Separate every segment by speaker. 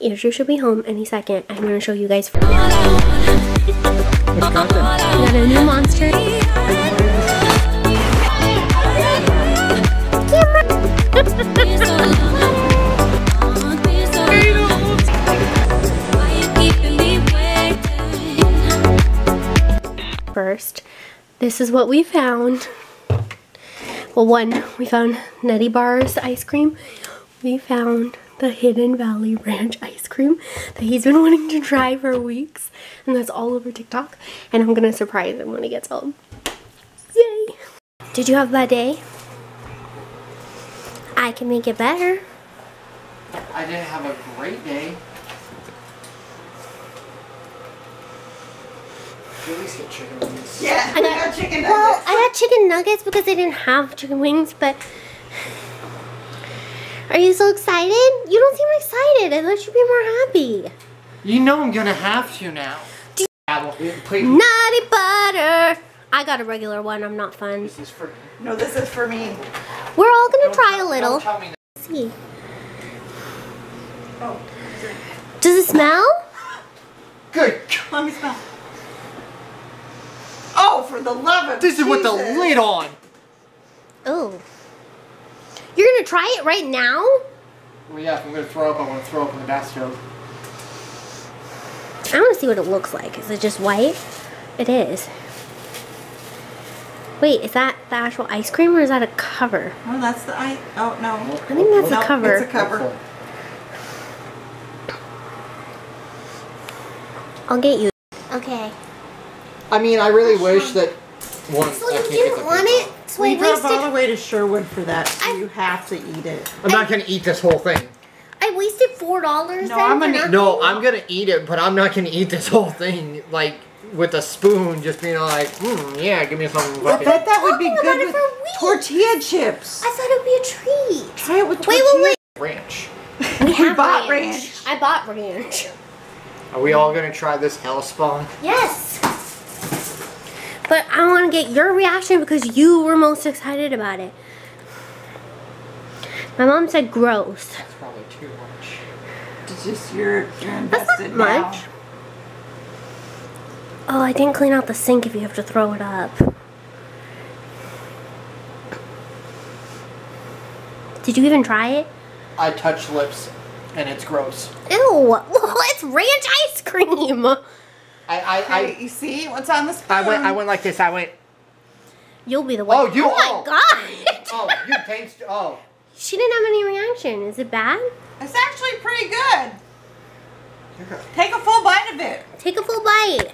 Speaker 1: Andrew should be home any second. I'm gonna show you guys.
Speaker 2: What's
Speaker 1: We got a new monster. First, this is what we found. Well, one, we found Nutty Bars ice cream. We found the Hidden Valley Ranch ice cream that he's been wanting to try for weeks. And that's all over TikTok. And I'm gonna surprise him when he gets home. Yay! Did you have a bad day? I can make it better.
Speaker 3: I didn't have a great day. You at least get chicken wings.
Speaker 2: Yeah,
Speaker 1: I got-
Speaker 2: chicken
Speaker 1: Well, I got chicken nuggets because they didn't have chicken wings, but. Are you so excited? You don't seem excited. I thought you'd be more happy.
Speaker 3: You know I'm gonna have to now. Please.
Speaker 1: Nutty butter. I got a regular one. I'm not fun.
Speaker 3: This is for.
Speaker 2: No, this is for me.
Speaker 1: We're all gonna
Speaker 3: Don't
Speaker 1: try a little.
Speaker 3: Don't tell me that.
Speaker 1: See.
Speaker 2: Oh,
Speaker 1: Does it smell?
Speaker 3: Good.
Speaker 2: let me smell. Oh, for the love of
Speaker 3: This is with the lid on.
Speaker 1: Oh. You're gonna try it right now?
Speaker 3: Well, yeah, if I'm gonna throw up, I want to throw up in the bathtub.
Speaker 1: I want to see what it looks like. Is it just white? It is. Wait, is that the actual ice cream or is that a cover?
Speaker 2: Oh, that's the ice. Oh no.
Speaker 1: I think that's
Speaker 2: No,
Speaker 1: a cover.
Speaker 2: It's a cover.
Speaker 1: I'll get you. Okay.
Speaker 3: I mean, I really wish that one.
Speaker 1: So
Speaker 3: I
Speaker 1: you
Speaker 3: can't get
Speaker 1: didn't want
Speaker 3: big
Speaker 1: it? So I
Speaker 2: We drove all the way to Sherwood for that. So
Speaker 1: I-
Speaker 2: you have to eat it.
Speaker 3: I'm not gonna eat this whole thing.
Speaker 1: I wasted four dollars.
Speaker 2: No, I'm gonna-
Speaker 3: No, I'm gonna eat it, but I'm not gonna eat this whole thing like with a spoon, just being like, hmm, yeah, give me some.
Speaker 2: I
Speaker 3: fucking-"
Speaker 2: bet that would be good with tortilla chips.
Speaker 1: I thought it would be a treat.
Speaker 2: Try it with
Speaker 1: Wait,
Speaker 2: tortilla.
Speaker 1: wait,
Speaker 3: ranch.
Speaker 1: wait. We
Speaker 2: We bought
Speaker 1: ranch.
Speaker 2: ranch.
Speaker 1: I bought ranch.
Speaker 3: Are we all gonna try this hell spawn?
Speaker 1: Yes. But I want to get your reaction because you were most excited about it. My mom said gross.
Speaker 3: That's probably too much.
Speaker 2: It's just you're you're
Speaker 1: That's
Speaker 2: invested
Speaker 1: not
Speaker 2: now.
Speaker 1: much. Oh, I didn't clean out the sink if you have to throw it up. Did you even try it?
Speaker 3: I touch lips, and it's gross.
Speaker 1: Ew, it's ranch ice cream.
Speaker 3: I I
Speaker 2: Hey, you see what's on the spoon?
Speaker 3: I, I went I went like this. I went.
Speaker 1: You'll be the one.
Speaker 3: Oh, you-
Speaker 1: Oh my
Speaker 3: oh.
Speaker 1: god.
Speaker 3: Oh, you taste. Oh.
Speaker 1: She didn't have any reaction. Is it bad?
Speaker 2: It's actually pretty good. Take a full bite of it.
Speaker 1: Take a full bite.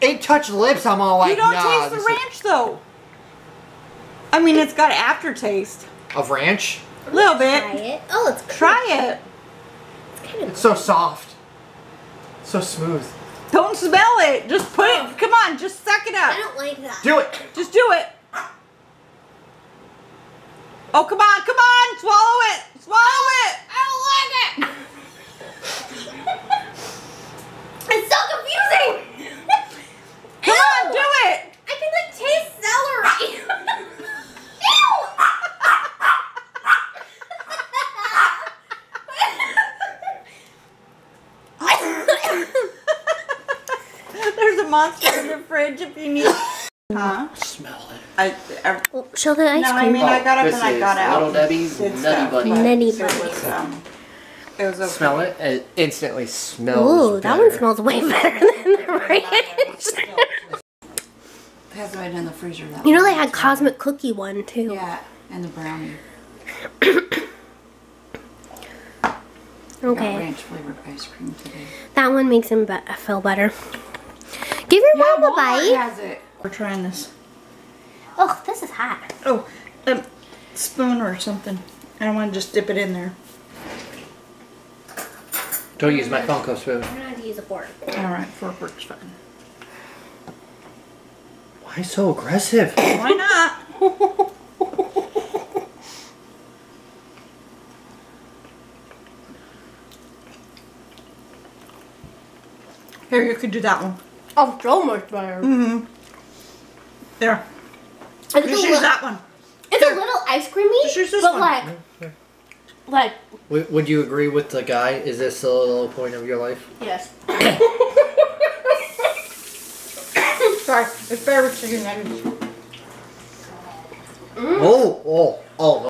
Speaker 3: It touched lips. I'm all like,
Speaker 2: you don't
Speaker 3: nah.
Speaker 2: taste the
Speaker 3: this is-
Speaker 2: ranch though. I mean, it's got aftertaste.
Speaker 3: Of ranch?
Speaker 2: A little
Speaker 1: Try
Speaker 2: bit.
Speaker 1: it. Oh, it's
Speaker 2: Try it.
Speaker 1: It's kind of
Speaker 3: It's so soft. So smooth.
Speaker 2: Don't smell it. Just put it. Oh. Come on, just suck it up.
Speaker 1: I don't like that.
Speaker 3: Do it.
Speaker 2: Just do it. Oh, come on, come on. Swallow it. Swallow it.
Speaker 1: I don't like it. it's so confusing.
Speaker 2: Come on, do it.
Speaker 1: I can like taste celery. Ew.
Speaker 2: There's a monster in the fridge if you need. Huh?
Speaker 3: Smell it.
Speaker 2: I, I,
Speaker 1: Well, Show the ice
Speaker 2: no, I
Speaker 1: cream.
Speaker 2: mean, I got up
Speaker 3: this
Speaker 2: and I got out.
Speaker 3: Little Debbie's Nutty
Speaker 2: stuff,
Speaker 3: Buddy.
Speaker 2: but
Speaker 1: Nutty
Speaker 2: it
Speaker 1: Buddy.
Speaker 2: was, um, it was okay.
Speaker 3: Smell it. It instantly smells.
Speaker 1: Ooh, that one smells way better than the ranch.
Speaker 2: It hasn't been in the freezer that
Speaker 1: You know they had cosmic cookie one too.
Speaker 2: Yeah, and the brownie. Got
Speaker 1: Okay,
Speaker 2: ranch flavored ice cream today.
Speaker 1: that one makes him be- feel better. Give your mom a
Speaker 2: Walmart
Speaker 1: bite.
Speaker 2: has it. We're trying this.
Speaker 1: Oh, this is hot.
Speaker 2: Oh, a spoon or something. I don't want to just dip it in there.
Speaker 3: Don't use my Funko spoon.
Speaker 1: I'm gonna to use a fork.
Speaker 2: All right, fork works fine.
Speaker 3: Why so aggressive?
Speaker 2: Why not? Here, you could do that one.
Speaker 1: Oh, so much better.
Speaker 2: Mm-hmm. There.
Speaker 1: It's, a
Speaker 2: Just use
Speaker 1: little,
Speaker 2: that one.
Speaker 1: it's a little ice creamy,
Speaker 2: Just use this
Speaker 1: but
Speaker 2: one.
Speaker 1: like Like,
Speaker 3: Would, would you agree with the guy? Is this the low point of your life?
Speaker 2: Yes. Sorry, it's better with chicken nuggets.
Speaker 3: Oh, oh, oh.